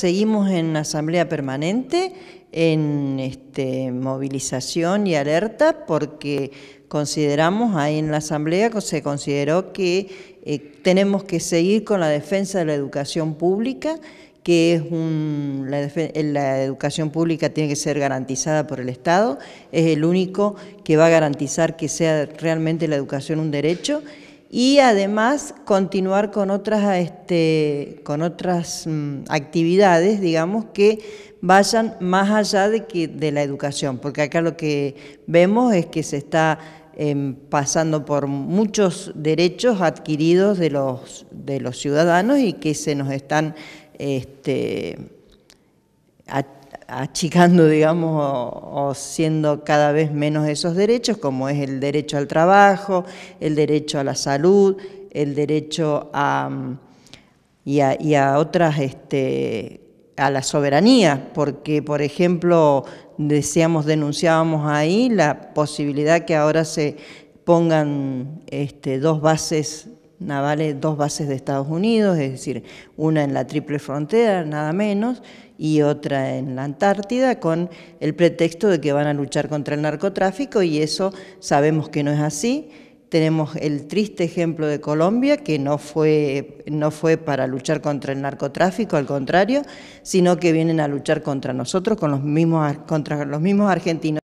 Seguimos en asamblea permanente, en este, movilización y alerta, porque consideramos, ahí en la asamblea se consideró que eh, tenemos que seguir con la defensa de la educación pública, que es un, la, la, educación pública tiene que ser garantizada por el Estado, es el único que va a garantizar que sea realmente la educación un derecho, y además continuar con otras, este, con otras mm, actividades, digamos, que vayan más allá de, que, de la educación, porque acá lo que vemos es que se está em, pasando por muchos derechos adquiridos de los, de los ciudadanos y que se nos están este, achicando, digamos, o, siendo cada vez menos esos derechos, como es el derecho al trabajo, el derecho a la salud, el derecho a, y, a, otras, este, a la soberanía, porque, por ejemplo, decíamos, denunciábamos ahí la posibilidad que ahora se pongan este, dos bases navales, dos bases de Estados Unidos, es decir, una en la triple frontera, nada menos, y otra en la Antártida con el pretexto de que van a luchar contra el narcotráfico y eso sabemos que no es así. Tenemos el triste ejemplo de Colombia, que no fue, no fue para luchar contra el narcotráfico, al contrario, sino que vienen a luchar contra nosotros, contra los mismos argentinos.